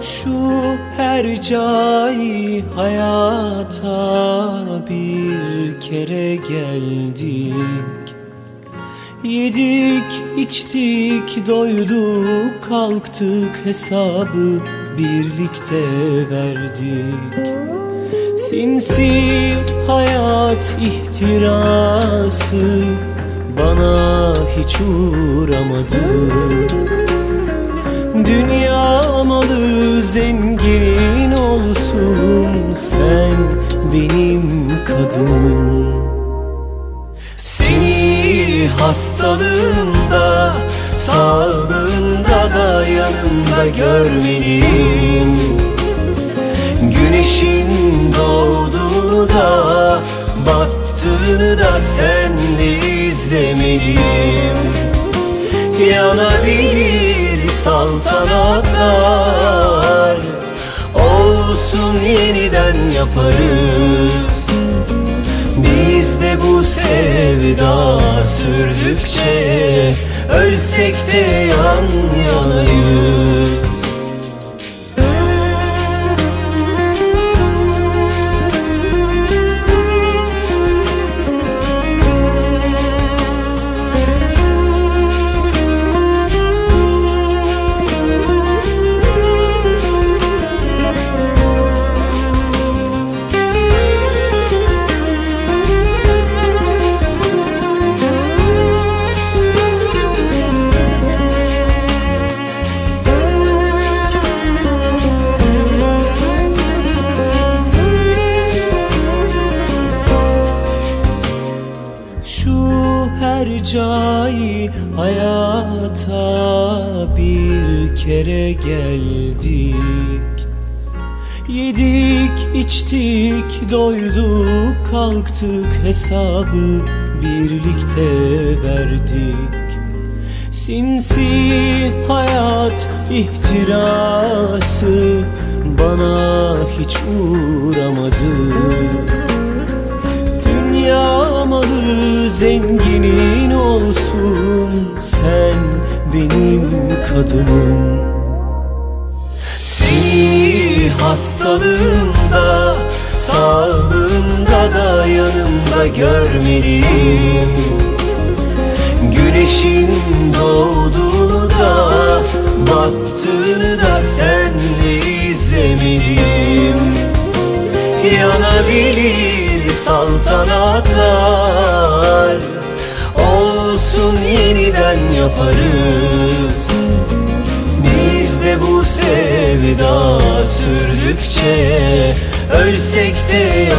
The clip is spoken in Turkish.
Şu her cay hayata bir kere geldik. Yedik, içtik, doyduk, kalktık hesabı birlikte verdik. Sinsi hayat ihtirası bana hiç uğramadı. Dünya malı zengin olsun sen benim kadınım. Seni hastalığında sağlığında da yanında görmeliyim Güneşin doğduğunu da battığını da senle izlemeliyim. Yanabilir saltanatlar Olsun yeniden yaparız. Biz de bu sevda sürdükçe Ölsek de yan yanayız hercai hayata bir kere geldik. Yedik, içtik, doyduk, kalktık hesabı birlikte verdik. Sinsi hayat ihtirası bana hiç uğramadı. Dünya malı zenginin olsun Sen benim kadınım. Seni hastalığında Sağlığında da yanımda görmeliyim. Güneşin doğduğunu da Battığını da senle izlemeliyim. Yanabilir saltanatlar Olsun yeniden yaparız. Biz de bu sevda sürdükçe Ölsek de